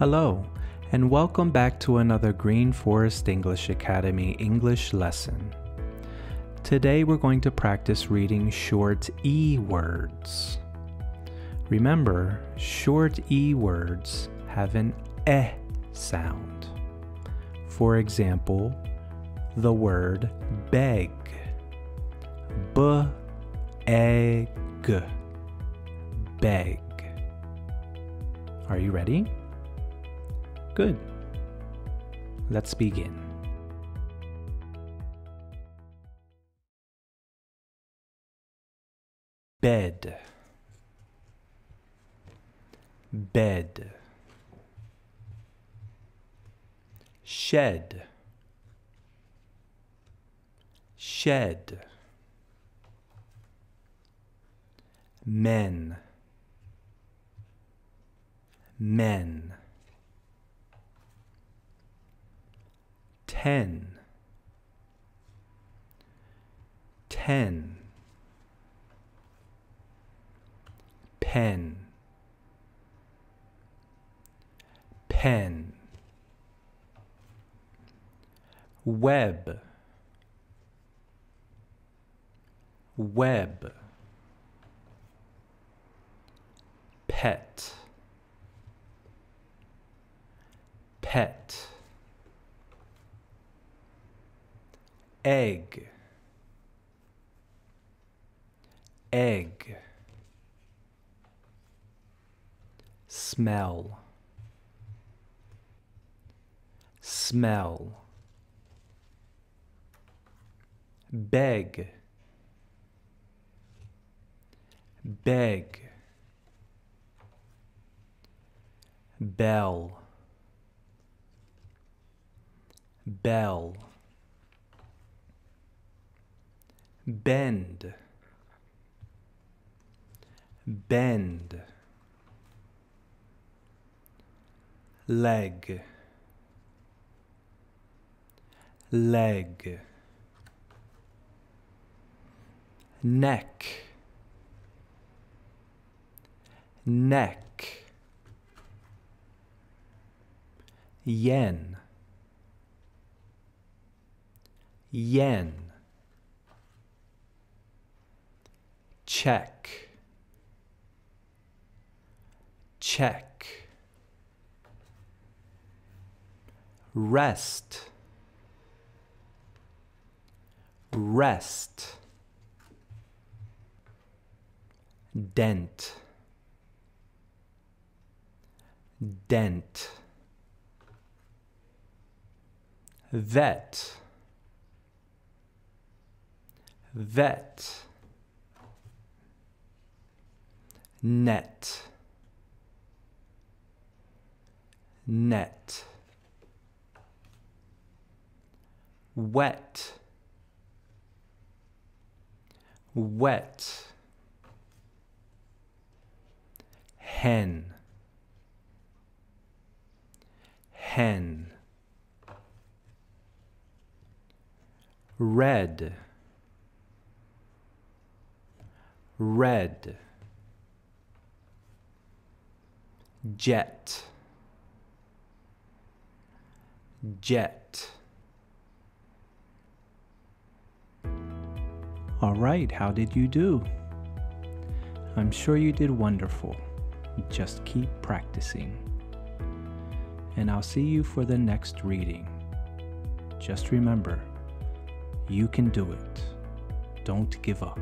Hello, and welcome back to another Green Forest English Academy English lesson. Today we're going to practice reading short E words. Remember, short E words have an E sound. For example, the word beg. B E G. Beg. Are you ready? Good. Let's begin. Bed. Bed. Shed. Shed. Men. Men. Ten, ten, pen, pen, web, web, pet, pet. Egg. Egg. Smell. Smell. Beg. Beg. Bell. Bell bend. Bend. Leg. Leg. Neck. Neck. Yen. Yen check, check, rest, rest, dent, dent, vet, vet net. Net. Wet. Wet. Hen. Hen. Red. Red jet. Jet. All right how did you do? I'm sure you did wonderful. Just keep practicing. And i'll see you for the next reading. Just remember you can do it. Don't give up